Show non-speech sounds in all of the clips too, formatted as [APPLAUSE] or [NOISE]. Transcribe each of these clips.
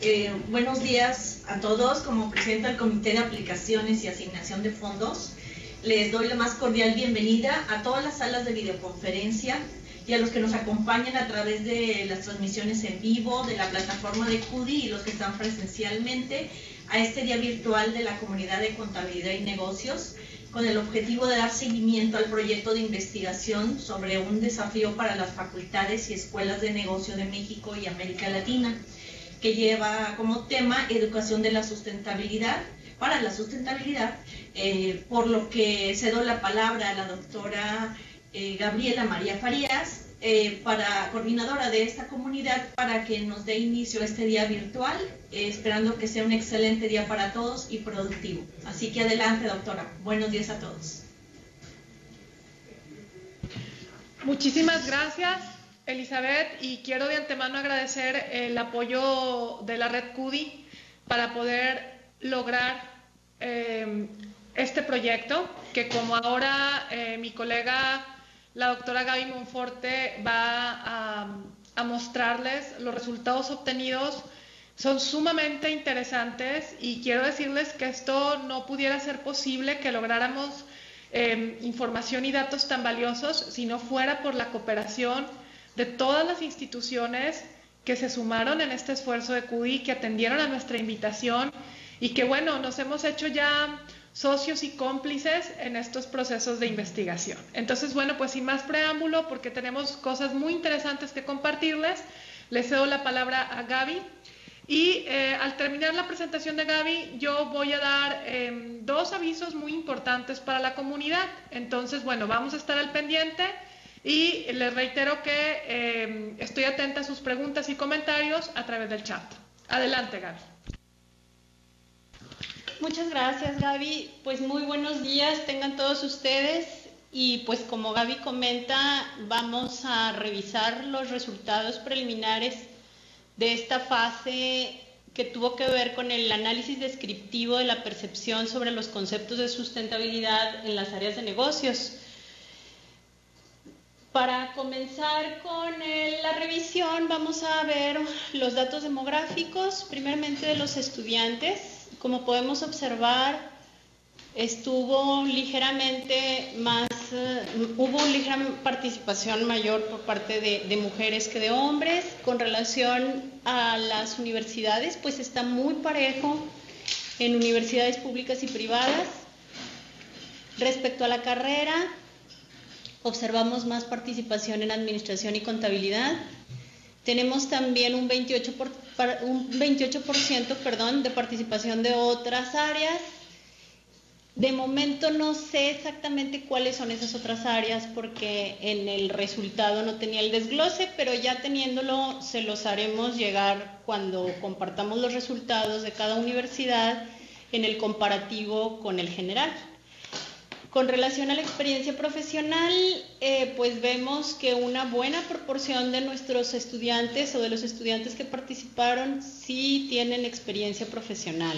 Eh, buenos días a todos. Como presidenta del Comité de Aplicaciones y Asignación de Fondos, les doy la más cordial bienvenida a todas las salas de videoconferencia y a los que nos acompañan a través de las transmisiones en vivo de la plataforma de CUDI y los que están presencialmente a este día virtual de la comunidad de contabilidad y negocios con el objetivo de dar seguimiento al proyecto de investigación sobre un desafío para las facultades y escuelas de negocio de México y América Latina, que lleva como tema educación de la sustentabilidad, para la sustentabilidad, eh, por lo que cedo la palabra a la doctora eh, Gabriela María Farías, eh, para coordinadora de esta comunidad, para que nos dé inicio a este día virtual, esperando que sea un excelente día para todos y productivo. Así que adelante, doctora. Buenos días a todos. Muchísimas gracias, Elizabeth, y quiero de antemano agradecer el apoyo de la red CUDI para poder lograr este proyecto, que como ahora mi colega la doctora Gaby Monforte va a, mostrarles los resultados obtenidos. Son sumamente interesantes y quiero decirles que esto no pudiera ser posible que lográramos em, información y datos tan valiosos si no fuera por la cooperación de todas las instituciones que se sumaron en este esfuerzo de CUDI, que atendieron a nuestra invitación y que bueno, nos hemos hecho ya socios y cómplices en estos procesos de investigación. Entonces, bueno, pues sin más preámbulo, porque tenemos cosas muy interesantes que compartirles, le cedo la palabra a Gaby. Y eh, al terminar la presentación de Gaby, yo voy a dar em, dos avisos muy importantes para la comunidad. Entonces, bueno, vamos a estar al pendiente y les reitero que em, estoy atenta a sus preguntas y comentarios a través del chat. Adelante, Gaby. Muchas gracias Gaby. Pues muy buenos días tengan todos ustedes y pues como Gaby comenta vamos a revisar los resultados preliminares de esta fase que tuvo que ver con el análisis descriptivo de la percepción sobre los conceptos de sustentabilidad en las áreas de negocios. Para comenzar con la revisión vamos a ver los datos demográficos, primeramente de los estudiantes. Como podemos observar, estuvo ligeramente más, eh, hubo ligera participación mayor por parte de, mujeres que de hombres. Con relación a las universidades, pues está muy parejo en universidades públicas y privadas. Respecto a la carrera, observamos más participación en administración y contabilidad. Tenemos también un 28%, un 28 perdón, de participación de otras áreas. De momento no sé exactamente cuáles son esas otras áreas porque en el resultado no tenía el desglose, pero ya teniéndolo se los haremos llegar cuando compartamos los resultados de cada universidad en el comparativo con el general. Con relación a la experiencia profesional, eh, pues vemos que una buena proporción de nuestros estudiantes o de los estudiantes que participaron sí tienen experiencia profesional.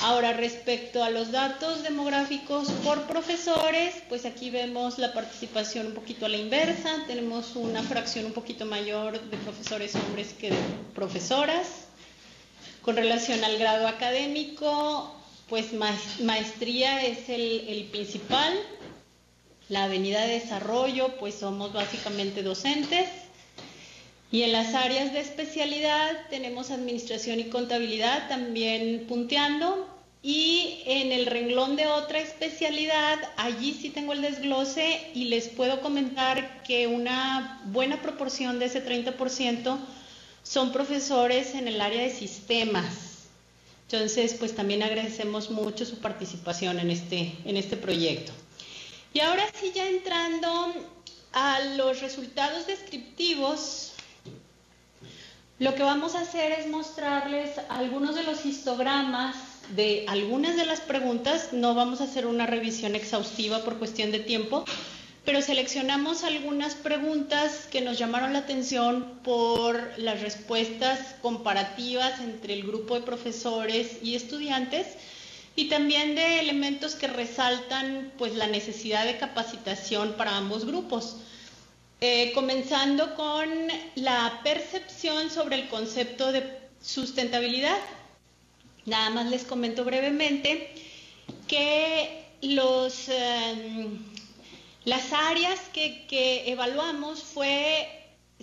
Ahora, respecto a los datos demográficos por profesores, pues aquí vemos la participación un poquito a la inversa. Tenemos una fracción un poquito mayor de profesores hombres que de profesoras. Con relación al grado académico, pues maestría es el, principal, la avenida de desarrollo, pues somos básicamente docentes. Y en las áreas de especialidad tenemos administración y contabilidad también punteando. Y en el renglón de otra especialidad, allí sí tengo el desglose y les puedo comentar que una buena proporción de ese 30% son profesores en el área de sistemas. Entonces, pues también agradecemos mucho su participación en este, en este proyecto. Y ahora sí, ya entrando a los resultados descriptivos, lo que vamos a hacer es mostrarles algunos de los histogramas de algunas de las preguntas. No vamos a hacer una revisión exhaustiva por cuestión de tiempo, pero seleccionamos algunas preguntas que nos llamaron la atención por las respuestas comparativas entre el grupo de profesores y estudiantes y también de elementos que resaltan pues la necesidad de capacitación para ambos grupos. Eh, comenzando con la percepción sobre el concepto de sustentabilidad. Nada más les comento brevemente que los, em, las áreas que, evaluamos fue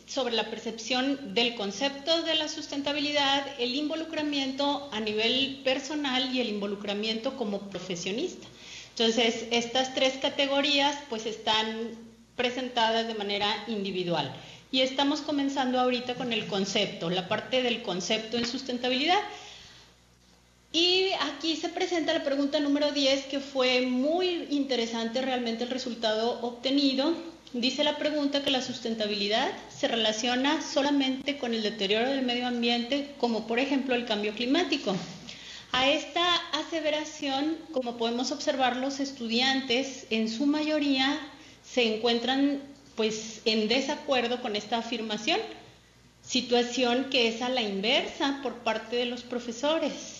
sobre la percepción del concepto de la sustentabilidad, el involucramiento a nivel personal y el involucramiento como profesionista. Entonces, estas tres categorías pues están presentadas de manera individual. Y estamos comenzando ahorita con el concepto, la parte del concepto en sustentabilidad. Y aquí se presenta la pregunta número 10, que fue muy interesante realmente el resultado obtenido. Dice la pregunta que la sustentabilidad se relaciona solamente con el deterioro del medio ambiente, como por ejemplo el cambio climático. A esta aseveración, como podemos observar, los estudiantes en su mayoría se encuentran pues en desacuerdo con esta afirmación, situación que es a la inversa por parte de los profesores,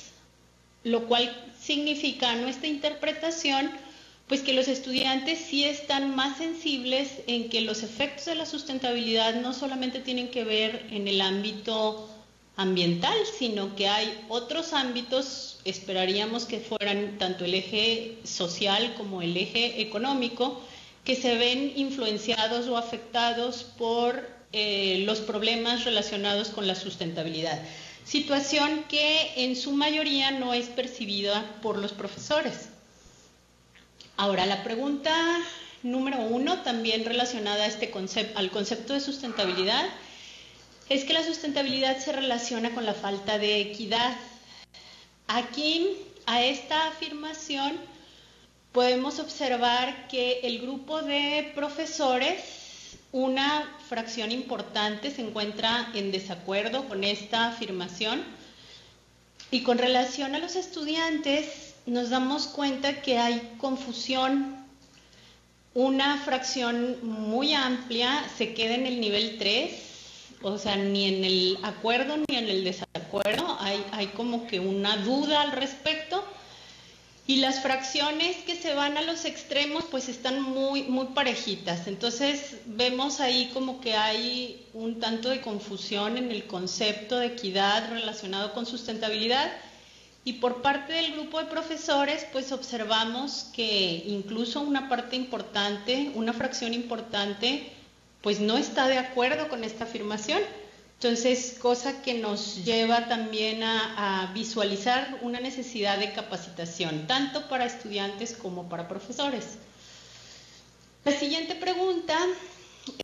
lo cual significa nuestra interpretación pues que los estudiantes sí están más sensibles en que los efectos de la sustentabilidad no solamente tienen que ver en el ámbito ambiental, sino que hay otros ámbitos, esperaríamos que fueran tanto el eje social como el eje económico, que se ven influenciados o afectados por eh, los problemas relacionados con la sustentabilidad. Situación que en su mayoría no es percibida por los profesores. Ahora, la pregunta número uno, también relacionada a este concepto, al concepto de sustentabilidad, es que la sustentabilidad se relaciona con la falta de equidad. Aquí, a esta afirmación, podemos observar que el grupo de profesores, una fracción importante, se encuentra en desacuerdo con esta afirmación. Y con relación a los estudiantes, nos damos cuenta que hay confusión. Una fracción muy amplia se queda en el nivel 3, o sea, ni en el acuerdo ni en el desacuerdo, hay, hay como que una duda al respecto. Y las fracciones que se van a los extremos pues están muy, muy parejitas. Entonces vemos ahí como que hay un tanto de confusión en el concepto de equidad relacionado con sustentabilidad y por parte del grupo de profesores, pues observamos que incluso una parte importante, una fracción importante, pues no está de acuerdo con esta afirmación. Entonces, cosa que nos lleva también a, visualizar una necesidad de capacitación, tanto para estudiantes como para profesores. La siguiente pregunta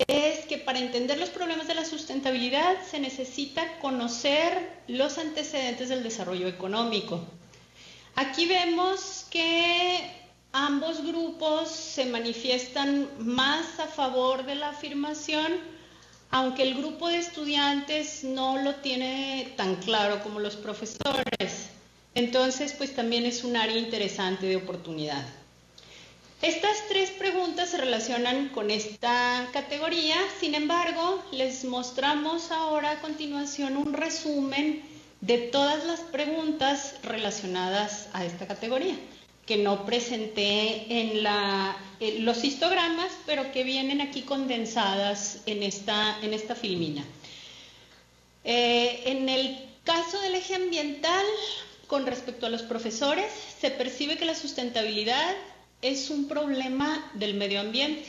es que para entender los problemas de la sustentabilidad se necesita conocer los antecedentes del desarrollo económico. Aquí vemos que ambos grupos se manifiestan más a favor de la afirmación, aunque el grupo de estudiantes no lo tiene tan claro como los profesores. Entonces, pues también es un área interesante de oportunidad. Estas tres preguntas se relacionan con esta categoría, sin embargo, les mostramos ahora a continuación un resumen de todas las preguntas relacionadas a esta categoría, que no presenté en, los histogramas, pero que vienen aquí condensadas en esta, en esta filmina. Eh, en el caso del eje ambiental, con respecto a los profesores, se percibe que la sustentabilidad es un problema del medio ambiente.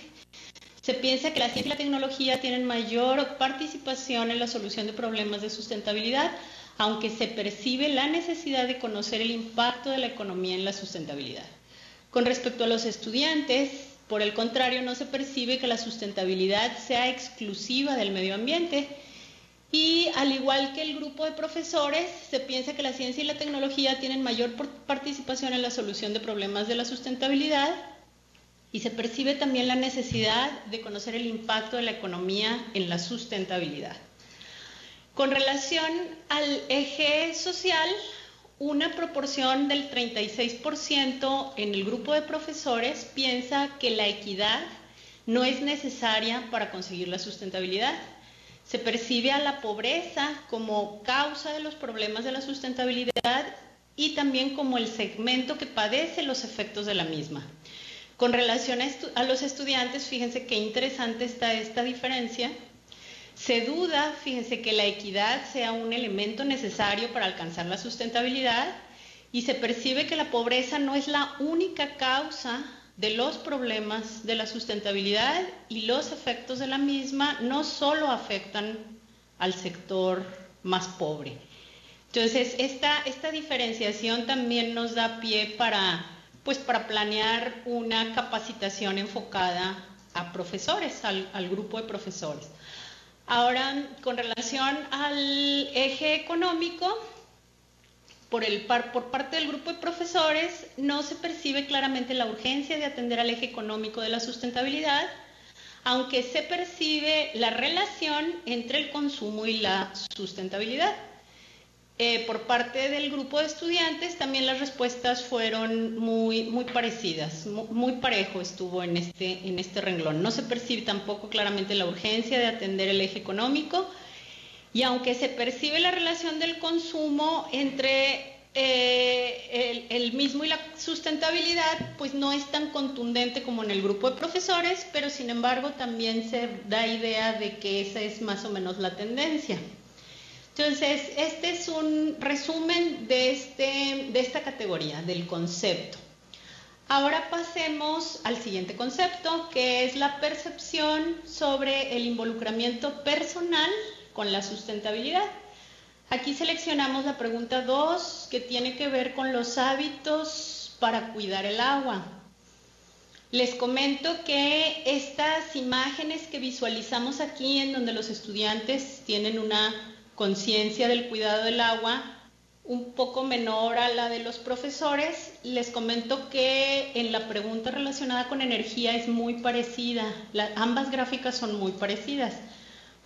Se piensa que la ciencia y la tecnología tienen mayor participación en la solución de problemas de sustentabilidad, aunque se percibe la necesidad de conocer el impacto de la economía en la sustentabilidad. Con respecto a los estudiantes, por el contrario, no se percibe que la sustentabilidad sea exclusiva del medio ambiente, y al igual que el grupo de profesores, se piensa que la ciencia y la tecnología tienen mayor participación en la solución de problemas de la sustentabilidad y se percibe también la necesidad de conocer el impacto de la economía en la sustentabilidad. Con relación al eje social, una proporción del 36% en el grupo de profesores piensa que la equidad no es necesaria para conseguir la sustentabilidad se percibe a la pobreza como causa de los problemas de la sustentabilidad y también como el segmento que padece los efectos de la misma. Con relación a, los estudiantes, fíjense qué interesante está esta diferencia. Se duda, fíjense, que la equidad sea un elemento necesario para alcanzar la sustentabilidad y se percibe que la pobreza no es la única causa de los problemas de la sustentabilidad y los efectos de la misma no solo afectan al sector más pobre. Entonces, esta, diferenciación también nos da pie para, pues, para planear una capacitación enfocada a profesores, al, al grupo de profesores. Ahora, con relación al eje económico, por, parte del grupo de profesores no se percibe claramente la urgencia de atender al eje económico de la sustentabilidad, aunque se percibe la relación entre el consumo y la sustentabilidad. Eh, por parte del grupo de estudiantes también las respuestas fueron muy, parecidas, muy, parejo estuvo en este, en este renglón. No se percibe tampoco claramente la urgencia de atender el eje económico, y aunque se percibe la relación del consumo entre eh, el, mismo y la sustentabilidad, pues no es tan contundente como en el grupo de profesores, pero sin embargo también se da idea de que esa es más o menos la tendencia. Entonces, este es un resumen de, este, de esta categoría, del concepto. Ahora pasemos al siguiente concepto, que es la percepción sobre el involucramiento personal con la sustentabilidad. Aquí seleccionamos la pregunta 2, que tiene que ver con los hábitos para cuidar el agua. Les comento que estas imágenes que visualizamos aquí, en donde los estudiantes tienen una conciencia del cuidado del agua un poco menor a la de los profesores, les comento que en la pregunta relacionada con energía es muy parecida. ambas gráficas son muy parecidas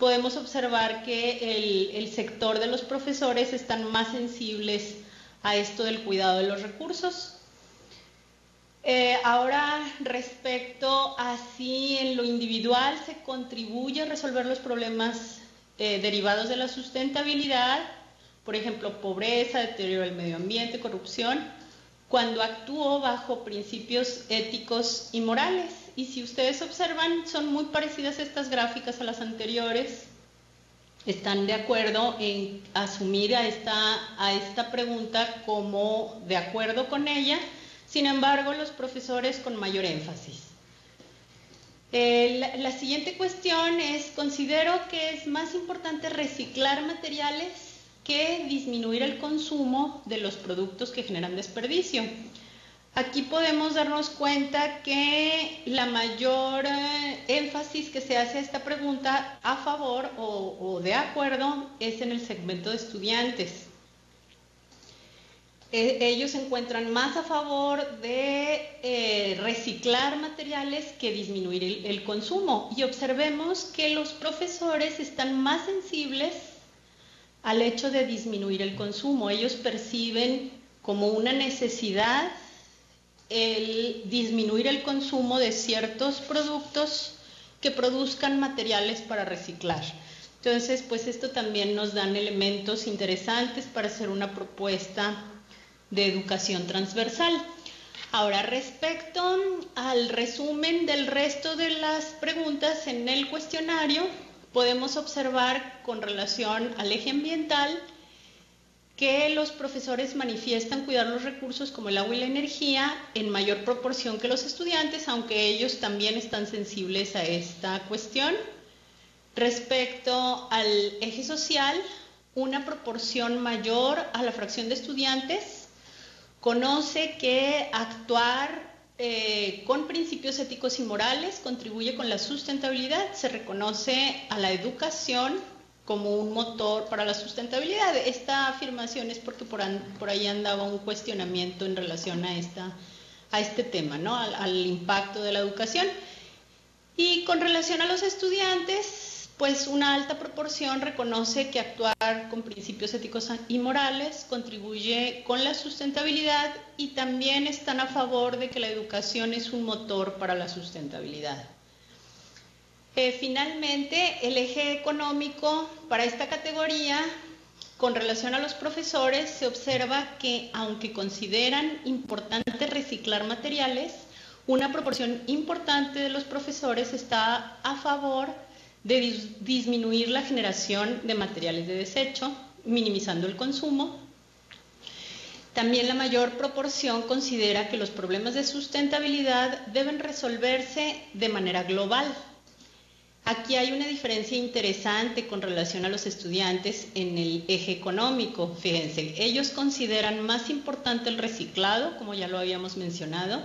podemos observar que el, sector de los profesores están más sensibles a esto del cuidado de los recursos. Eh, ahora, respecto a si en lo individual se contribuye a resolver los problemas eh, derivados de la sustentabilidad, por ejemplo, pobreza, deterioro del medio ambiente, corrupción, cuando actúo bajo principios éticos y morales. Y si ustedes observan, son muy parecidas estas gráficas a las anteriores. Están de acuerdo en asumir a esta, a esta pregunta como de acuerdo con ella, sin embargo, los profesores con mayor énfasis. La siguiente cuestión es, considero que es más importante reciclar materiales que disminuir el consumo de los productos que generan desperdicio. Aquí podemos darnos cuenta que la mayor eh, énfasis que se hace a esta pregunta a favor o, de acuerdo es en el segmento de estudiantes. E, ellos se encuentran más a favor de eh, reciclar materiales que disminuir el consumo. Y observemos que los profesores están más sensibles al hecho de disminuir el consumo. Ellos perciben como una necesidad el disminuir el consumo de ciertos productos que produzcan materiales para reciclar. Entonces, pues esto también nos dan elementos interesantes para hacer una propuesta de educación transversal. Ahora, respecto al resumen del resto de las preguntas en el cuestionario, podemos observar con relación al eje ambiental que los profesores manifiestan cuidar los recursos como el agua y la energía en mayor proporción que los estudiantes, aunque ellos también están sensibles a esta cuestión. Respecto al eje social, una proporción mayor a la fracción de estudiantes conoce que actuar eh, con principios éticos y morales contribuye con la sustentabilidad, se reconoce a la educación como un motor para la sustentabilidad. Esta afirmación es porque por, ahí andaba un cuestionamiento en relación a, esta, a este tema, ¿no? Al, impacto de la educación. Y con relación a los estudiantes, pues una alta proporción reconoce que actuar con principios éticos y morales contribuye con la sustentabilidad y también están a favor de que la educación es un motor para la sustentabilidad. Eh, finalmente, el eje económico para esta categoría, con relación a los profesores, se observa que aunque consideran importante reciclar materiales, una proporción importante de los profesores está a favor de disminuir la generación de materiales de desecho, minimizando el consumo. También la mayor proporción considera que los problemas de sustentabilidad deben resolverse de manera global. Aquí hay una diferencia interesante con relación a los estudiantes en el eje económico. Fíjense, ellos consideran más importante el reciclado, como ya lo habíamos mencionado,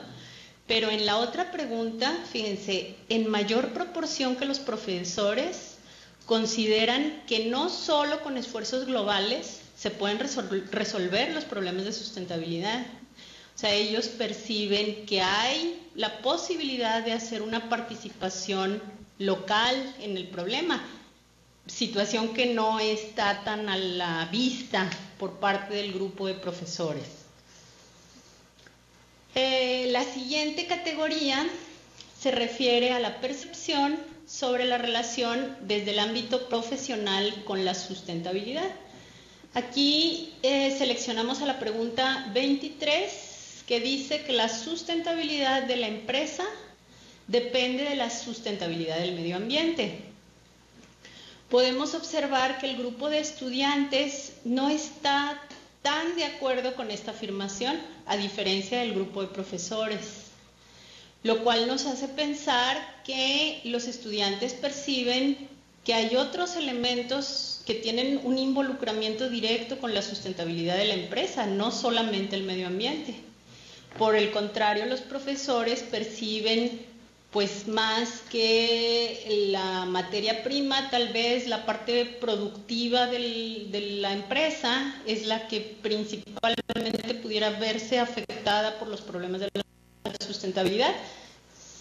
pero en la otra pregunta, fíjense, en mayor proporción que los profesores consideran que no solo con esfuerzos globales se pueden resolver los problemas de sustentabilidad. O sea, ellos perciben que hay la posibilidad de hacer una participación local en el problema, situación que no está tan a la vista por parte del grupo de profesores. Eh, la siguiente categoría se refiere a la percepción sobre la relación desde el ámbito profesional con la sustentabilidad. Aquí eh, seleccionamos a la pregunta 23 que dice que la sustentabilidad de la empresa depende de la sustentabilidad del medio ambiente. Podemos observar que el grupo de estudiantes no está tan de acuerdo con esta afirmación, a diferencia del grupo de profesores, lo cual nos hace pensar que los estudiantes perciben que hay otros elementos que tienen un involucramiento directo con la sustentabilidad de la empresa, no solamente el medio ambiente. Por el contrario, los profesores perciben pues más que la materia prima, tal vez la parte productiva de la empresa es la que principalmente pudiera verse afectada por los problemas de la sustentabilidad,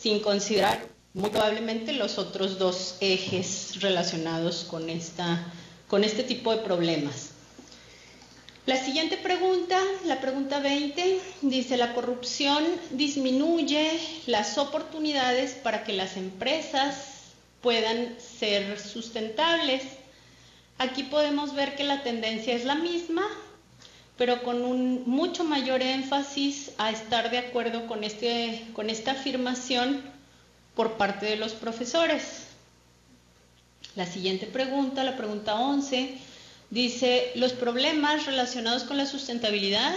sin considerar muy probablemente los otros dos ejes relacionados con, esta, con este tipo de problemas. La siguiente pregunta, la pregunta 20, dice, la corrupción disminuye las oportunidades para que las empresas puedan ser sustentables. Aquí podemos ver que la tendencia es la misma, pero con un mucho mayor énfasis a estar de acuerdo con, este, con esta afirmación por parte de los profesores. La siguiente pregunta, la pregunta 11, Dice, los problemas relacionados con la sustentabilidad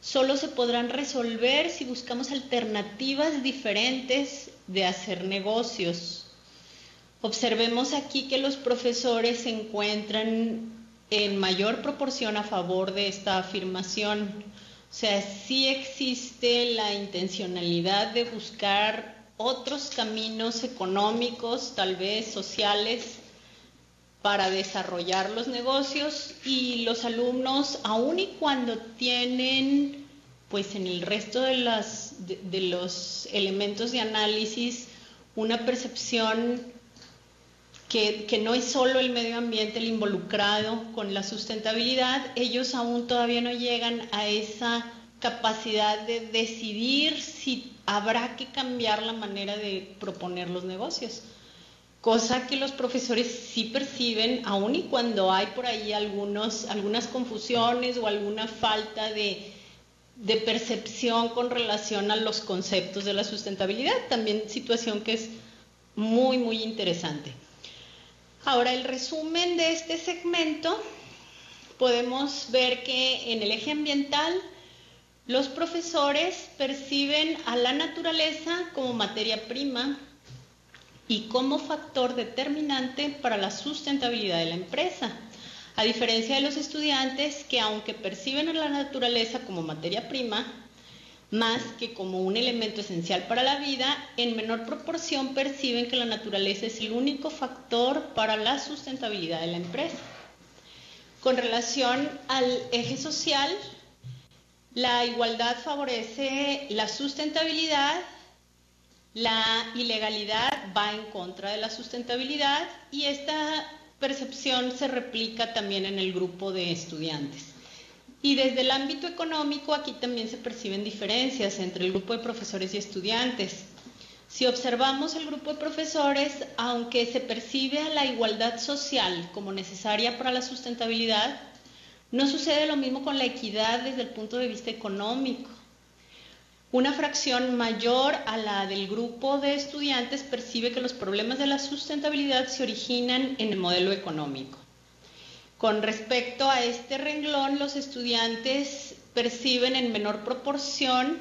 solo se podrán resolver si buscamos alternativas diferentes de hacer negocios. Observemos aquí que los profesores se encuentran en mayor proporción a favor de esta afirmación. O sea, sí existe la intencionalidad de buscar otros caminos económicos, tal vez sociales, para desarrollar los negocios y los alumnos, aun y cuando tienen, pues en el resto de, las, de, los elementos de análisis, una percepción que, que, no es solo el medio ambiente el involucrado con la sustentabilidad, ellos aún todavía no llegan a esa capacidad de decidir si habrá que cambiar la manera de proponer los negocios cosa que los profesores sí perciben, aun y cuando hay por ahí algunos, algunas confusiones o alguna falta de, de percepción con relación a los conceptos de la sustentabilidad, también situación que es muy, muy interesante. Ahora, el resumen de este segmento, podemos ver que en el eje ambiental, los profesores perciben a la naturaleza como materia prima, y como factor determinante para la sustentabilidad de la empresa. A diferencia de los estudiantes que aunque perciben a la naturaleza como materia prima, más que como un elemento esencial para la vida, en menor proporción perciben que la naturaleza es el único factor para la sustentabilidad de la empresa. Con relación al eje social, la igualdad favorece la sustentabilidad la ilegalidad va en contra de la sustentabilidad y esta percepción se replica también en el grupo de estudiantes. Y desde el ámbito económico aquí también se perciben diferencias entre el grupo de profesores y estudiantes. Si observamos el grupo de profesores, aunque se percibe a la igualdad social como necesaria para la sustentabilidad, no sucede lo mismo con la equidad desde el punto de vista económico. Una fracción mayor a la del grupo de estudiantes percibe que los problemas de la sustentabilidad se originan en el modelo económico. Con respecto a este renglón, los estudiantes perciben en menor proporción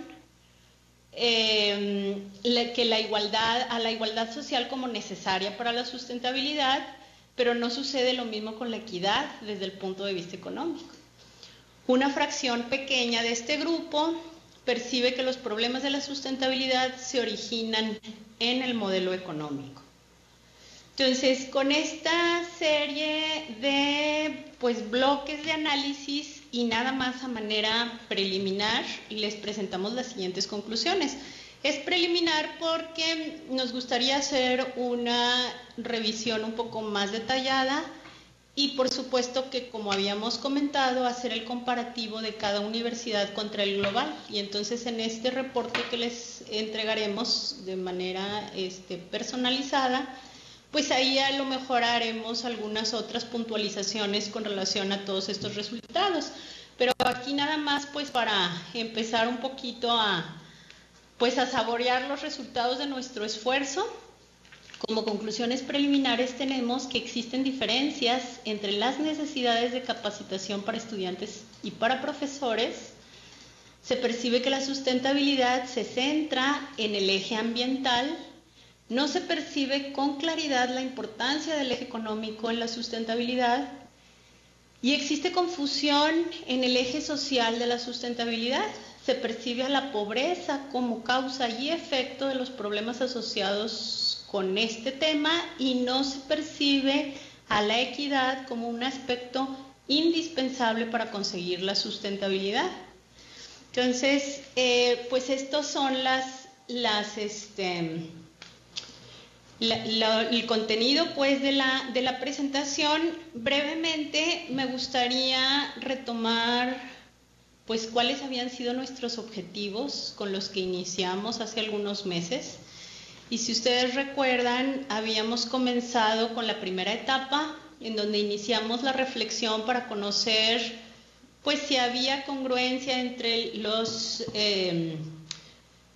eh, que la igualdad, a la igualdad social como necesaria para la sustentabilidad, pero no sucede lo mismo con la equidad desde el punto de vista económico. Una fracción pequeña de este grupo percibe que los problemas de la sustentabilidad se originan en el modelo económico. Entonces, con esta serie de pues, bloques de análisis y nada más a manera preliminar, les presentamos las siguientes conclusiones. Es preliminar porque nos gustaría hacer una revisión un poco más detallada y por supuesto que, como habíamos comentado, hacer el comparativo de cada universidad contra el global. Y entonces en este reporte que les entregaremos de manera este, personalizada, pues ahí a lo mejor haremos algunas otras puntualizaciones con relación a todos estos resultados. Pero aquí nada más pues para empezar un poquito a pues a saborear los resultados de nuestro esfuerzo como conclusiones preliminares tenemos que existen diferencias entre las necesidades de capacitación para estudiantes y para profesores. Se percibe que la sustentabilidad se centra en el eje ambiental. No se percibe con claridad la importancia del eje económico en la sustentabilidad. Y existe confusión en el eje social de la sustentabilidad. Se percibe a la pobreza como causa y efecto de los problemas asociados con este tema y no se percibe a la equidad como un aspecto indispensable para conseguir la sustentabilidad. Entonces, eh, pues estos son las, las este, el contenido pues de la, de la presentación. Brevemente me gustaría retomar pues cuáles habían sido nuestros objetivos con los que iniciamos hace algunos meses. Y si ustedes recuerdan, habíamos comenzado con la primera etapa, en donde iniciamos la reflexión para conocer, pues, si había congruencia entre los, eh,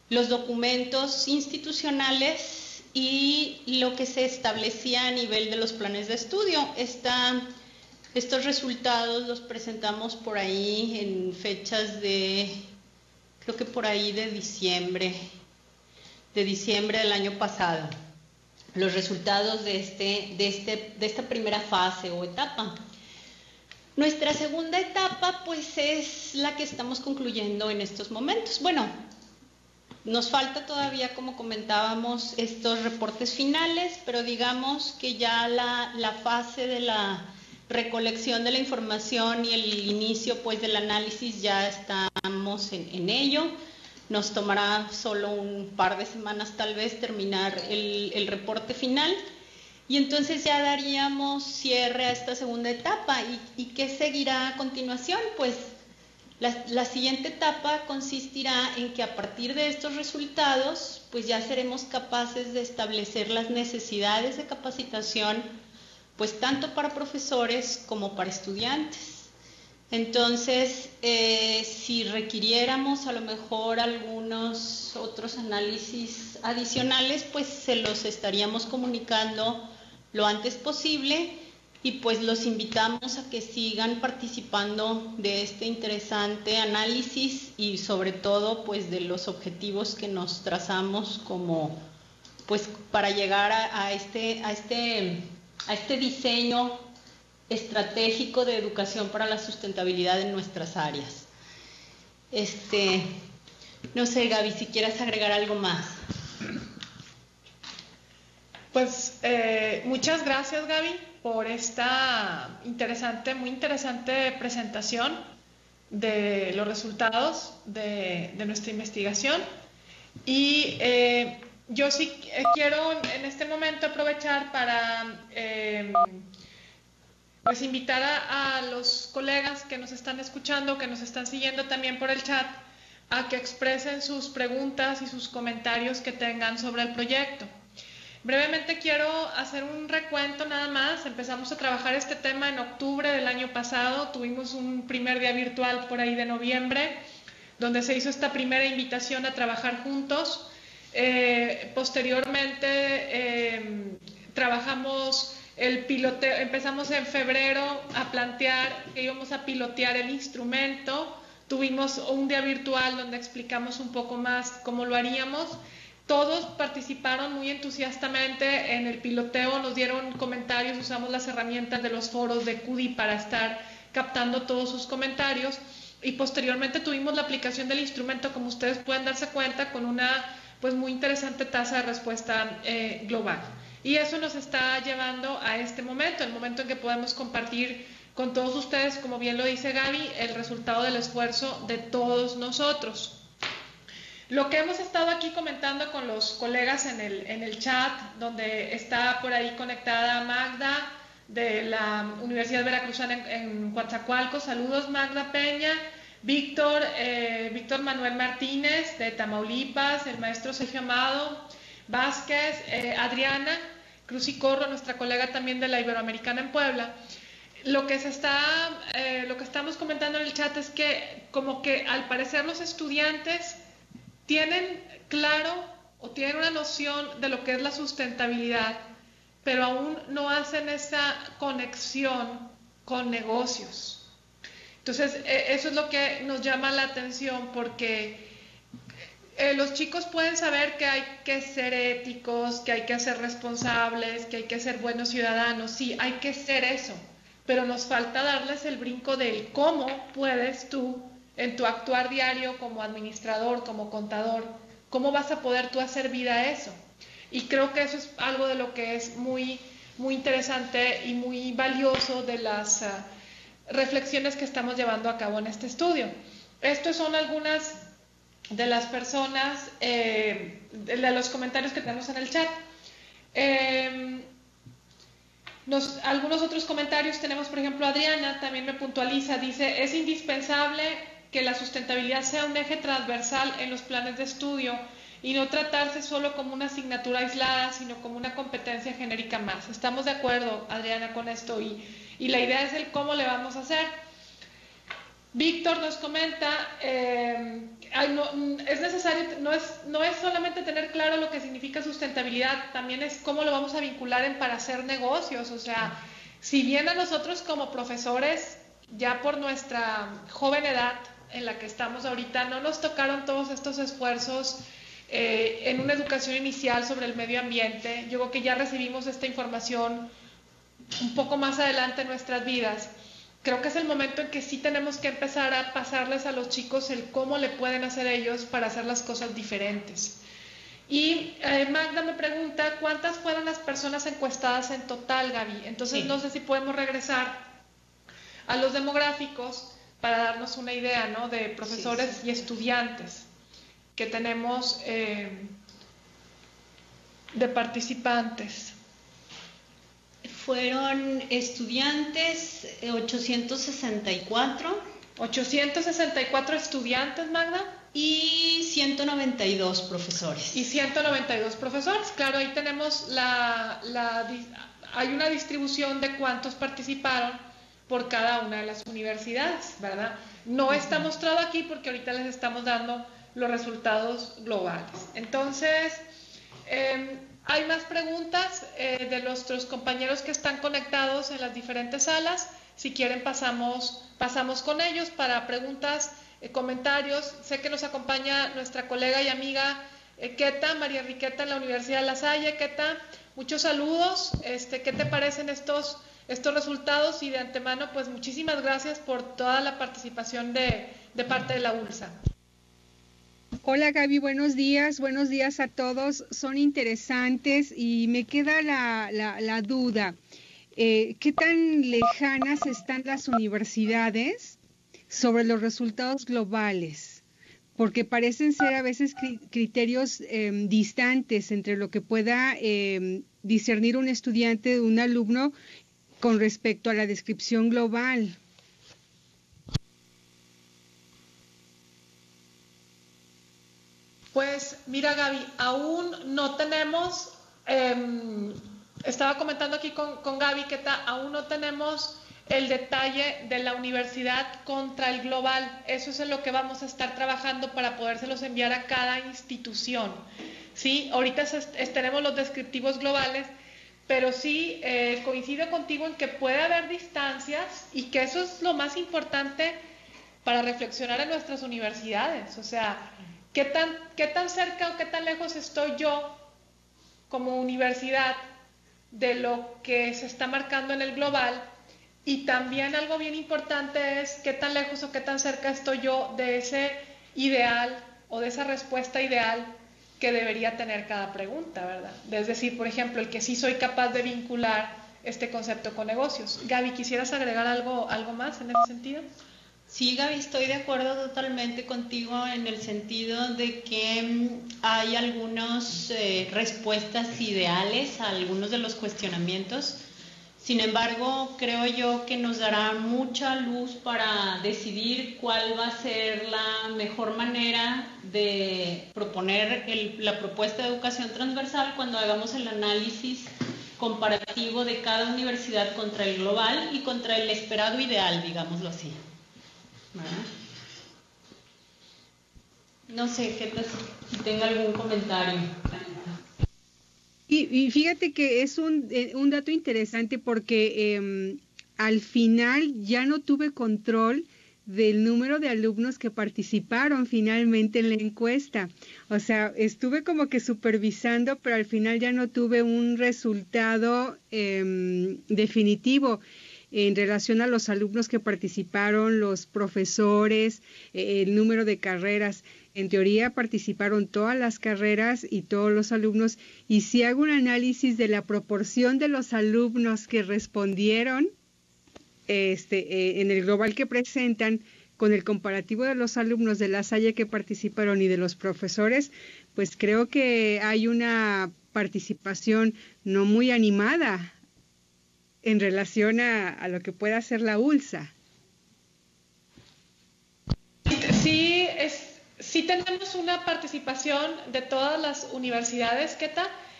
los documentos institucionales y lo que se establecía a nivel de los planes de estudio. estos resultados los presentamos por ahí en fechas de, creo que por ahí de diciembre, de diciembre del año pasado, los resultados de, este, de, este, de esta primera fase o etapa. Nuestra segunda etapa pues es la que estamos concluyendo en estos momentos. Bueno, nos falta todavía, como comentábamos, estos reportes finales, pero digamos que ya la, la fase de la recolección de la información y el inicio pues del análisis ya estamos en, en ello. Nos tomará solo un par de semanas tal vez terminar el, reporte final y entonces ya daríamos cierre a esta segunda etapa. ¿Y, qué seguirá a continuación? Pues la, la, siguiente etapa consistirá en que a partir de estos resultados, pues ya seremos capaces de establecer las necesidades de capacitación, pues tanto para profesores como para estudiantes. Entonces, eh, si requiriéramos a lo mejor algunos otros análisis adicionales, pues se los estaríamos comunicando lo antes posible y pues los invitamos a que sigan participando de este interesante análisis y sobre todo pues de los objetivos que nos trazamos como pues para llegar a, este, a, este, a este diseño estratégico de educación para la sustentabilidad en nuestras áreas. Este, no sé, Gaby, si quieres agregar algo más. Pues eh, muchas gracias, Gaby, por esta interesante, muy interesante presentación de los resultados de, nuestra investigación. Y eh, yo sí quiero en este momento aprovechar para eh, pues invitar a, los colegas que nos están escuchando, que nos están siguiendo también por el chat, a que expresen sus preguntas y sus comentarios que tengan sobre el proyecto. Brevemente quiero hacer un recuento nada más. Empezamos a trabajar este tema en octubre del año pasado. Tuvimos un primer día virtual por ahí de noviembre, donde se hizo esta primera invitación a trabajar juntos. Eh, posteriormente eh, trabajamos el piloteo, empezamos en febrero a plantear que íbamos a pilotear el instrumento. Tuvimos un día virtual donde explicamos un poco más cómo lo haríamos. Todos participaron muy entusiastamente en el piloteo, nos dieron comentarios, usamos las herramientas de los foros de CUDI para estar captando todos sus comentarios y posteriormente tuvimos la aplicación del instrumento, como ustedes pueden darse cuenta, con una pues muy interesante tasa de respuesta eh, global. Y eso nos está llevando a este momento, el momento en que podemos compartir con todos ustedes, como bien lo dice Gaby, el resultado del esfuerzo de todos nosotros. Lo que hemos estado aquí comentando con los colegas en el, en el chat, donde está por ahí conectada Magda de la Universidad Veracruzana en, en Coatzacoalcos, saludos Magda Peña, Víctor, eh, Víctor Manuel Martínez de Tamaulipas, el maestro Sergio Amado, Vázquez, eh, Adriana Cruz y Corro, nuestra colega también de la Iberoamericana en Puebla. Lo que, se está, eh, lo que estamos comentando en el chat es que como que al parecer los estudiantes tienen claro o tienen una noción de lo que es la sustentabilidad, pero aún no hacen esa conexión con negocios. Entonces, e, eso es lo que nos llama la atención porque eh, los chicos pueden saber que hay que ser éticos, que hay que ser responsables, que hay que ser buenos ciudadanos. Sí, hay que ser eso, pero nos falta darles el brinco del cómo puedes tú, en tu actuar diario como administrador, como contador, cómo vas a poder tú hacer vida a eso. Y creo que eso es algo de lo que es muy, muy interesante y muy valioso de las uh, reflexiones que estamos llevando a cabo en este estudio. Estos son algunas de las personas, eh, de los comentarios que tenemos en el chat. Nos, algunos otros comentarios tenemos, por ejemplo, Adriana también me puntualiza, dice, es indispensable que la sustentabilidad sea un eje transversal en los planes de estudio y no tratarse solo como una asignatura aislada, sino como una competencia genérica más. Estamos de acuerdo, Adriana, con esto y, y la idea es el cómo le vamos a hacer. Víctor nos comenta, eh, es necesario, no es, no es solamente tener claro lo que significa sustentabilidad, también es cómo lo vamos a vincular en para hacer negocios. O sea, si bien a nosotros como profesores, ya por nuestra joven edad en la que estamos ahorita, no nos tocaron todos estos esfuerzos eh, en una educación inicial sobre el medio ambiente, yo creo que ya recibimos esta información un poco más adelante en nuestras vidas creo que es el momento en que sí tenemos que empezar a pasarles a los chicos el cómo le pueden hacer ellos para hacer las cosas diferentes. Y eh, Magda me pregunta, ¿cuántas fueron las personas encuestadas en total, Gaby? Entonces no sé si podemos regresar a los demográficos para darnos una idea, ¿no? De profesores y estudiantes que tenemos eh, de participantes fueron estudiantes 864. Eh, 864 estudiantes, Magda. Y 192 profesores. Y 192 profesores. Claro, ahí tenemos la, la, hay una distribución de cuántos participaron por cada una de las universidades, ¿verdad? No está mostrado aquí porque ahorita les estamos dando los resultados globales. Entonces, eh, hay más preguntas eh, de nuestros compañeros que están conectados en las diferentes salas. Si quieren pasamos, pasamos con ellos para preguntas, eh, comentarios. Sé que nos acompaña nuestra colega y amiga eh, María Riqueta en la Universidad de La Salle. Keta, muchos saludos. Este, ¿Qué te parecen estos, estos resultados? Y de antemano, pues muchísimas gracias por toda la participación de, de parte de la ULSA. Hola Gaby, buenos días, buenos días a todos. Son interesantes y me queda la, duda. Eh, ¿Qué tan lejanas están las universidades sobre los resultados globales? Porque parecen ser a veces criterios em, distantes entre lo que pueda em, discernir un estudiante de un alumno con respecto a la descripción global. Pues mira Gaby, aún no tenemos, em, estaba comentando aquí con, Gaby que aún no tenemos el detalle de la universidad contra el global. Eso es en lo que vamos a estar trabajando para podérselos enviar a cada institución. ¿Sí? Ahorita tenemos los descriptivos globales, pero sí eh, coincido contigo en que puede haber distancias y que eso es lo más importante para reflexionar en nuestras universidades. O sea, ¿qué tan, qué tan cerca o qué tan lejos estoy yo como universidad de lo que se está marcando en el global? Y también algo bien importante es qué tan lejos o qué tan cerca estoy yo de ese ideal o de esa respuesta ideal que debería tener cada pregunta, ¿verdad? Es decir, por ejemplo, el que sí soy capaz de vincular este concepto con negocios. Gaby, ¿quisieras agregar algo, algo más en ese sentido? Sí, Gaby, estoy de acuerdo totalmente contigo en el sentido de que mm, hay algunas eh, respuestas ideales a algunos de los cuestionamientos sin embargo, creo yo que nos dará mucha luz para decidir cuál va a ser la mejor manera de proponer la propuesta de educación transversal cuando hagamos el análisis comparativo de cada universidad contra el global y contra el esperado ideal, digámoslo así. No sé, ¿qué te, si tenga algún comentario. Y, fíjate que es un, eh, un dato interesante porque em, al final ya no tuve control del número de alumnos que participaron finalmente en la encuesta. O sea, estuve como que supervisando, pero al final ya no tuve un resultado em, definitivo en relación a los alumnos que participaron, los profesores, eh, el número de carreras. En teoría participaron todas las carreras y todos los alumnos. Y si hago un análisis de la proporción de los alumnos que respondieron este, eh, en el global que presentan, con el comparativo de los alumnos de la Salle que participaron y de los profesores, pues creo que hay una participación no muy animada en relación a, lo que pueda hacer la ULSA. Sí, es, sí tenemos una participación de todas las universidades, ¿qué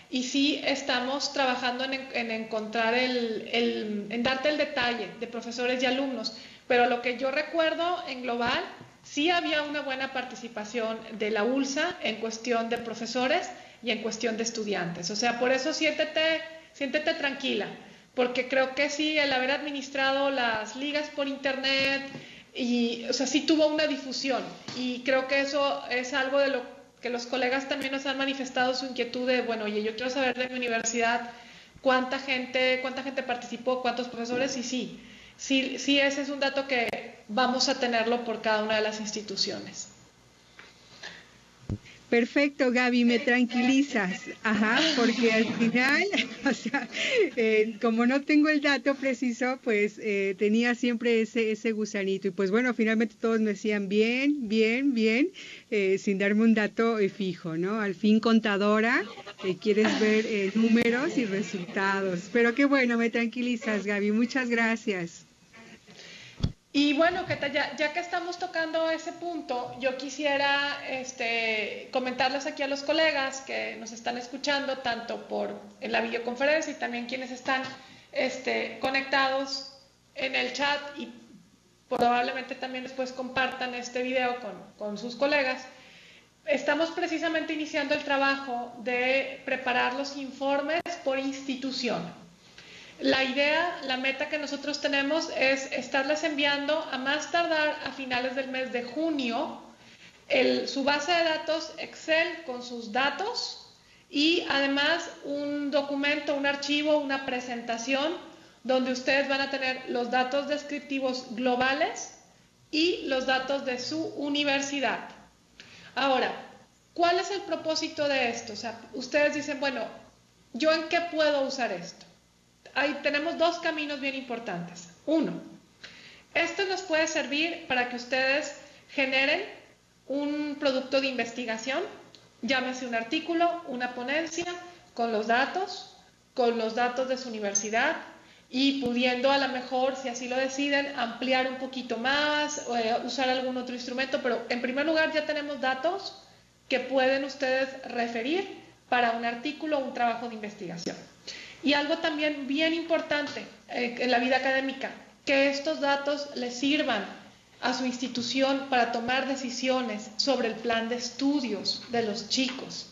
Y sí estamos trabajando en, encontrar el, en darte el detalle de profesores y alumnos. Pero lo que yo recuerdo en global, sí había una buena participación de la ULSA en cuestión de profesores y en cuestión de estudiantes. O sea, por eso siéntete, siéntete tranquila, porque creo que sí, el haber administrado las ligas por internet, y, o sea, sí tuvo una difusión y creo que eso es algo de lo que los colegas también nos han manifestado su inquietud de, bueno, oye, yo quiero saber de mi universidad cuánta gente, cuánta gente participó, cuántos profesores y sí, sí, sí ese es un dato que vamos a tenerlo por cada una de las instituciones. Perfecto, Gaby, me tranquilizas. Ajá, porque al final, [LAUGHS] o sea, eh, como no tengo el dato preciso, pues eh, tenía siempre ese, ese gusanito. Y pues bueno, finalmente todos me decían bien, bien, bien, eh, sin darme un dato fijo, ¿no? Al fin contadora, quieres ver números y resultados. Pero qué bueno, me tranquilizas, Gaby. Muchas gracias. Y bueno, ya, ya, que estamos tocando ese punto, yo quisiera este, comentarles aquí a los colegas que nos están escuchando, tanto por en la videoconferencia y también quienes están este, conectados en el chat y probablemente también después compartan este video con, con sus colegas. Estamos precisamente iniciando el trabajo de preparar los informes por institución. La idea, la meta que nosotros tenemos es estarles enviando a más tardar a finales del mes de junio su base de datos Excel con sus datos y además un documento, un archivo, una presentación donde ustedes van a tener los datos descriptivos globales y los datos de su universidad. Ahora, ¿cuál es el propósito de esto? O sea, ustedes dicen, bueno, ¿yo en qué puedo usar esto? Ahí tenemos dos caminos bien importantes. Uno, esto nos puede servir para que ustedes generen un producto de investigación, llámese un artículo, una ponencia, con los datos, con los datos de su universidad y pudiendo a lo mejor, si así lo deciden, ampliar un poquito más, eh, usar algún otro instrumento, pero en primer lugar ya tenemos datos que pueden ustedes referir para un artículo o un trabajo de investigación. Y algo también bien importante eh, en la vida académica, que estos datos les sirvan a su institución para tomar decisiones sobre el plan de estudios de los chicos.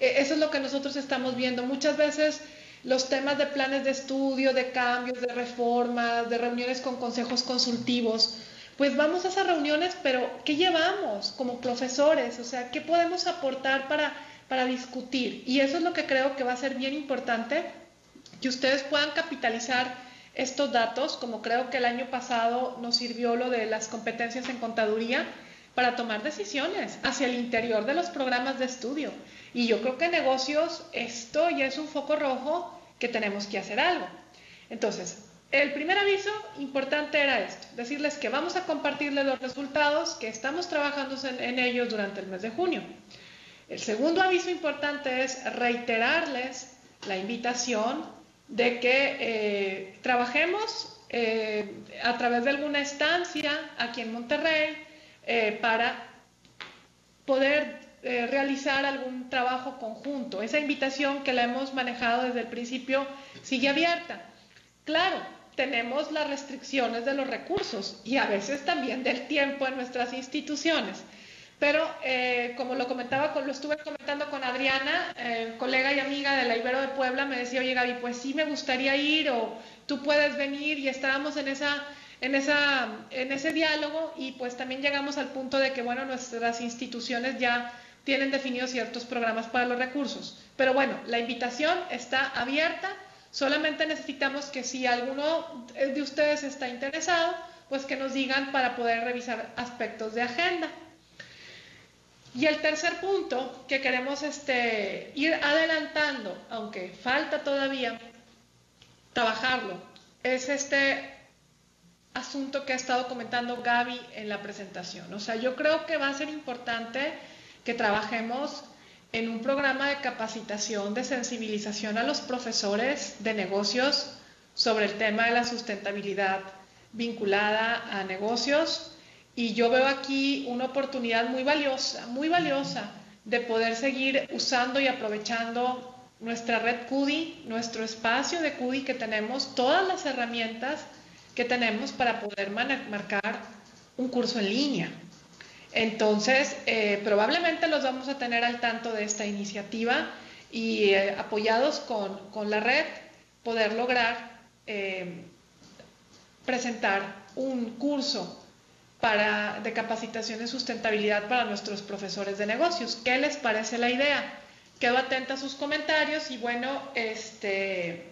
E, eso es lo que nosotros estamos viendo. Muchas veces los temas de planes de estudio, de cambios, de reformas, de reuniones con consejos consultivos, pues vamos a esas reuniones, pero ¿qué llevamos como profesores? O sea, ¿qué podemos aportar para, para discutir? Y eso es lo que creo que va a ser bien importante, que ustedes puedan capitalizar estos datos, como creo que el año pasado nos sirvió lo de las competencias en contaduría, para tomar decisiones hacia el interior de los programas de estudio. Y yo creo que en negocios esto ya es un foco rojo que tenemos que hacer algo. Entonces, el primer aviso importante era esto, decirles que vamos a compartirles los resultados, que estamos trabajando en, ellos durante el mes de junio. El segundo aviso importante es reiterarles la invitación de que eh, trabajemos eh, a través de alguna estancia aquí en Monterrey eh, para poder realizar algún trabajo conjunto. Esa invitación que la hemos manejado desde el principio sigue abierta. Claro, tenemos las restricciones de los recursos y a veces también del tiempo en nuestras instituciones. Pero eh, como lo comentaba, lo estuve comentando con Adriana, eh, colega y amiga de la Ibero de Puebla, me decía, oye Gaby, pues sí me gustaría ir o tú puedes venir y estábamos en esa, en esa, en ese diálogo y pues también llegamos al punto de que bueno nuestras instituciones ya tienen definidos ciertos programas para los recursos. Pero bueno, la invitación está abierta Solamente necesitamos que si alguno de ustedes está interesado, pues que nos digan para poder revisar aspectos de agenda. Y el tercer punto que queremos este, ir adelantando, aunque falta todavía trabajarlo, es este asunto que ha estado comentando Gaby en la presentación. O sea, yo creo que va a ser importante que trabajemos en un programa de capacitación, de sensibilización a los profesores de negocios sobre el tema de la sustentabilidad vinculada a negocios. Y yo veo aquí una oportunidad muy valiosa, muy valiosa de poder seguir usando y aprovechando nuestra red CUDI, nuestro espacio de CUDI que tenemos, todas las herramientas que tenemos para poder marcar un curso en línea. Entonces, eh, probablemente los vamos a tener al tanto de esta iniciativa y eh, apoyados con, la red, poder lograr eh, presentar un curso para, de capacitación en sustentabilidad para nuestros profesores de negocios. ¿Qué les parece la idea? Quedo atenta a sus comentarios y bueno, este,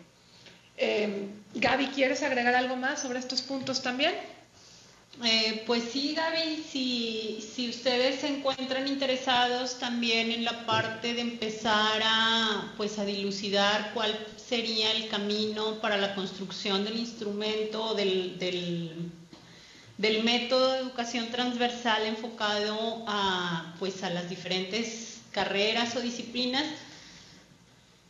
Gaby, ¿quieres agregar algo más sobre estos puntos también? Eh, pues sí, Gaby, si, si, ustedes se encuentran interesados también en la parte de empezar a, pues, a dilucidar cuál sería el camino para la construcción del instrumento, del, del, método de educación transversal enfocado a, pues, a las diferentes carreras o disciplinas,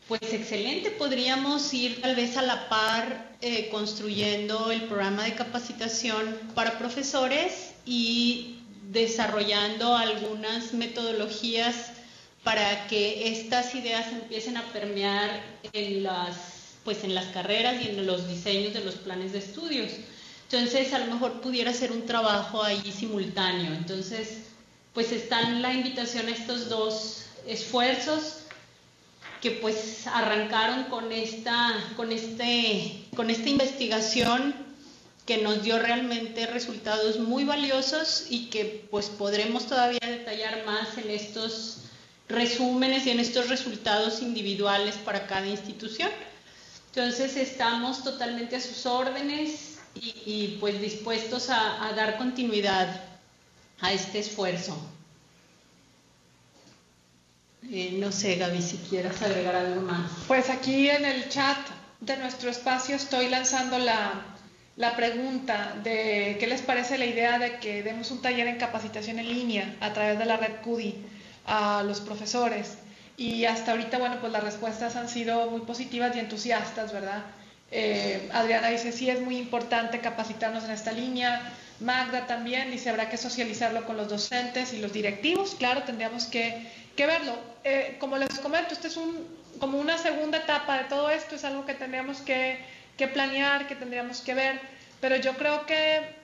pues excelente, podríamos ir tal vez a la par eh, construyendo el programa de capacitación para profesores y desarrollando algunas metodologías para que estas ideas empiecen a permear en las, pues en las carreras y en los diseños de los planes de estudios. Entonces, a lo mejor pudiera ser un trabajo ahí simultáneo. Entonces, pues están la invitación a estos dos esfuerzos que pues arrancaron con esta, con este, con esta investigación que nos dio realmente resultados muy valiosos y que pues podremos todavía detallar más en estos resúmenes y en estos resultados individuales para cada institución. Entonces estamos totalmente a sus órdenes y, pues dispuestos a dar continuidad a este esfuerzo. Eh, no sé, Gaby, si quieras agregar algo más. Pues aquí en el chat de nuestro espacio estoy lanzando la, la pregunta de qué les parece la idea de que demos un taller en capacitación en línea a través de la red CUDI a los profesores. Y hasta ahorita, bueno, pues las respuestas han sido muy positivas y entusiastas, ¿verdad? Eh, Adriana dice, sí, es muy importante capacitarnos en esta línea. Magda también dice, habrá que socializarlo con los docentes y los directivos. Claro, tendríamos que que verlo. Eh, como les comento, este es como una segunda etapa de todo esto, es algo que tendríamos que, planear, que tendríamos que ver, pero yo creo que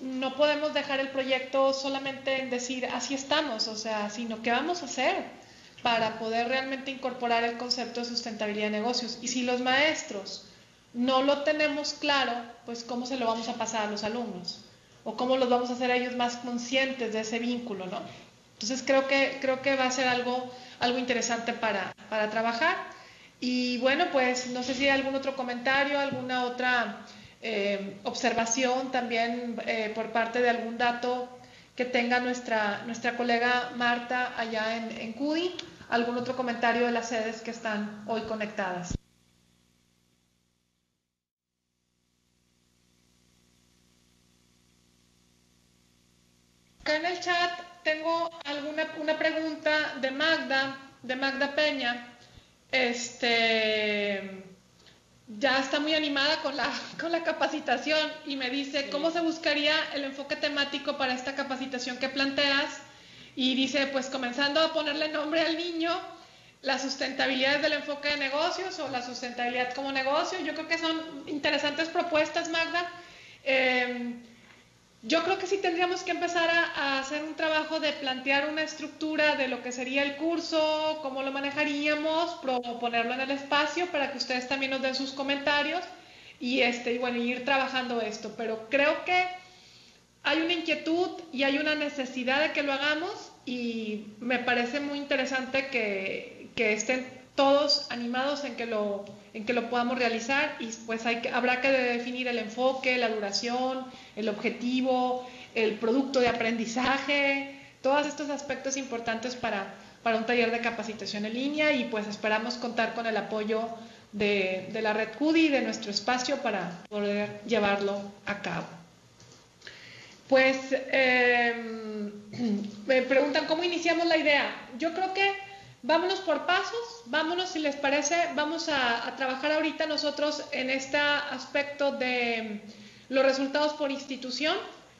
no podemos dejar el proyecto solamente en decir así estamos, o sea, sino qué vamos a hacer para poder realmente incorporar el concepto de sustentabilidad de negocios. Y si los maestros no lo tenemos claro, pues cómo se lo vamos a pasar a los alumnos o cómo los vamos a hacer ellos más conscientes de ese vínculo, ¿no? Entonces creo que, creo que va a ser algo, algo interesante para, para trabajar. Y bueno, pues no sé si hay algún otro comentario, alguna otra eh, observación también eh, por parte de algún dato que tenga nuestra, nuestra colega Marta allá en, en CUDI, algún otro comentario de las sedes que están hoy conectadas. Acá en el chat tengo alguna una pregunta de Magda, de Magda Peña. Este ya está muy animada con la, [LAUGHS] con la capacitación y me dice cómo se buscaría el enfoque temático para esta capacitación que planteas. Y dice, pues comenzando a ponerle nombre al niño, la sustentabilidad del enfoque de negocios o la sustentabilidad como negocio. Yo creo que son interesantes propuestas, Magda. Eh, yo creo que sí tendríamos que empezar a, hacer un trabajo de plantear una estructura de lo que sería el curso, cómo lo manejaríamos, ponerlo en el espacio para que ustedes también nos den sus comentarios y, este, y bueno, ir trabajando esto. Pero creo que hay una inquietud y hay una necesidad de que lo hagamos y me parece muy interesante que estén todos animados en que lo, en que lo podamos realizar y pues hay que, habrá que definir el enfoque, la duración, el objetivo, el producto de aprendizaje, todos estos aspectos importantes para, para un taller de capacitación en línea y pues esperamos contar con el apoyo de, de la red CUDI, de nuestro espacio para poder llevarlo a cabo. Pues eh, [CLEARS THROAT] me preguntan cómo iniciamos la idea. Yo creo que Vámonos por pasos, vámonos si les parece, vamos a, trabajar ahorita nosotros en este aspecto de los resultados por institución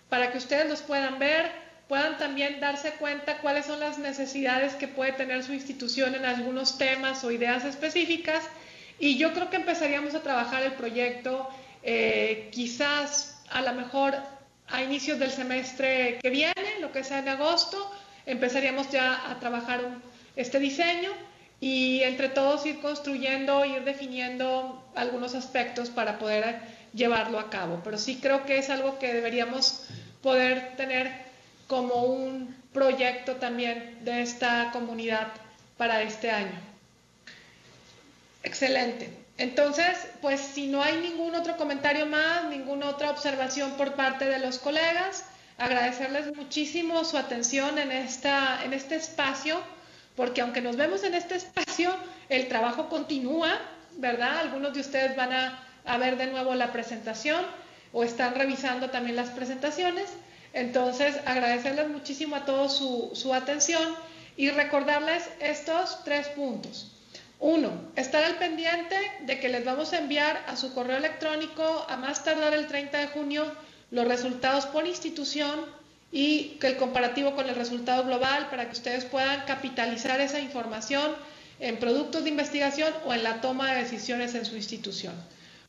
para que ustedes los puedan ver, puedan también darse cuenta cuáles son las necesidades que puede tener su institución en algunos temas o ideas específicas. Y yo creo que empezaríamos a trabajar el proyecto eh, quizás a lo mejor a inicios del semestre que viene, lo que sea en agosto, empezaríamos ya a trabajar un este diseño y entre todos ir construyendo, ir definiendo algunos aspectos para poder llevarlo a cabo. Pero sí creo que es algo que deberíamos poder tener como un proyecto también de esta comunidad para este año. Excelente. Entonces, pues si no hay ningún otro comentario más, ninguna otra observación por parte de los colegas, agradecerles muchísimo su atención en, esta, en este espacio porque aunque nos vemos en este espacio, el trabajo continúa, ¿verdad? Algunos de ustedes van a, ver de nuevo la presentación o están revisando también las presentaciones. Entonces, agradecerles muchísimo a todos su, su atención y recordarles estos tres puntos. Uno, estar al pendiente de que les vamos a enviar a su correo electrónico a más tardar el 30 de junio los resultados por institución y que el comparativo con el resultado global para que ustedes puedan capitalizar esa información en productos de investigación o en la toma de decisiones en su institución.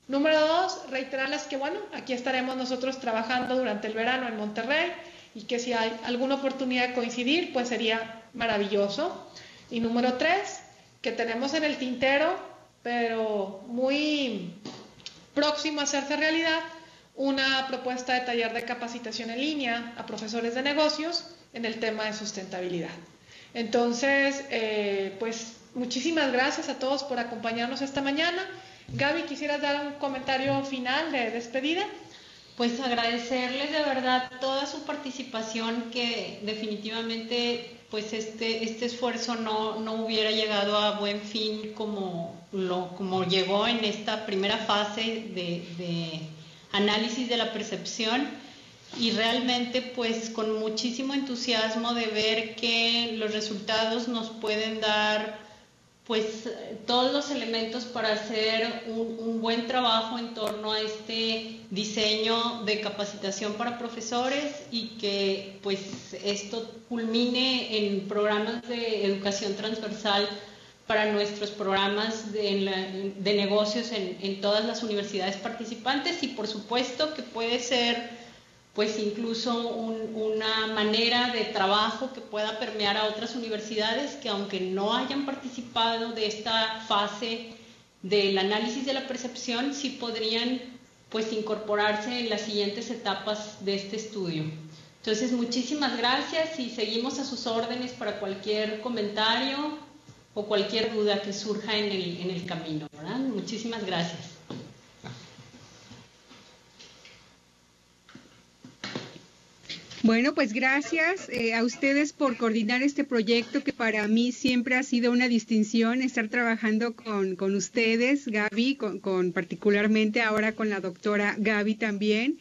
Número dos, reiterarles que, bueno, aquí estaremos nosotros trabajando durante el verano en Monterrey y que si hay alguna oportunidad de coincidir, pues sería maravilloso. Y número tres, que tenemos en el tintero, pero muy próximo a hacerse realidad, una propuesta de taller de capacitación en línea a profesores de negocios en el tema de sustentabilidad. Entonces, eh, pues muchísimas gracias a todos por acompañarnos esta mañana. Gaby, ¿quisieras dar un comentario final de despedida? Pues agradecerles de verdad toda su participación, que definitivamente pues este, este esfuerzo no, no hubiera llegado a buen fin como, lo, como llegó en esta primera fase de análisis de la percepción y realmente pues con muchísimo entusiasmo de ver que los resultados nos pueden dar pues todos los elementos para hacer un, buen trabajo en torno a este diseño de capacitación para profesores y que pues esto culmine en programas de educación transversal para nuestros programas de, negocios en, todas las universidades participantes y por supuesto que puede ser pues incluso una manera de trabajo que pueda permear a otras universidades que aunque no hayan participado de esta fase del análisis de la percepción, sí podrían pues incorporarse en las siguientes etapas de este estudio. Entonces, muchísimas gracias y seguimos a sus órdenes para cualquier comentario o cualquier duda que surja en el, en el camino. ¿verdad? Muchísimas gracias. Bueno, pues gracias eh, a ustedes por coordinar este proyecto que para mí siempre ha sido una distinción estar trabajando con, con ustedes, Gaby, con, con, particularmente ahora con la doctora Gaby también.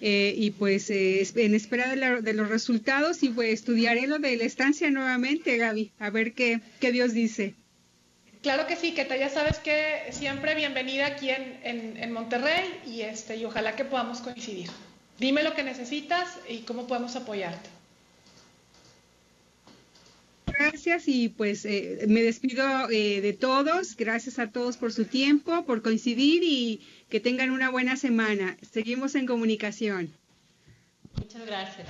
Eh, y pues eh, en espera de, de, los resultados y pues estudiaré lo de la estancia nuevamente, Gaby, a ver qué, qué Dios dice. Claro que sí, que ya sabes que siempre bienvenida aquí en, en, en Monterrey y, este, y ojalá que podamos coincidir. Dime lo que necesitas y cómo podemos apoyarte. Gracias y pues eh, me despido eh, de todos. Gracias a todos por su tiempo, por coincidir y que tengan una buena semana. Seguimos en comunicación. Muchas gracias.